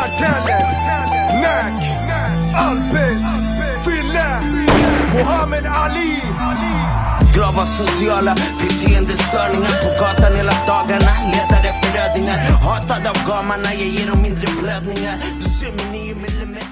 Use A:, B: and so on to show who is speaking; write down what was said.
A: Kartellen, Nack, Alpes, Fille, Muhammed Ali.
B: Grava sociala beteendestörningar på gatan hela dagarna Letar efter rödingar. Hatad av gamarna, jag ger dem mindre blödningar. Du ser min 9 millimeter.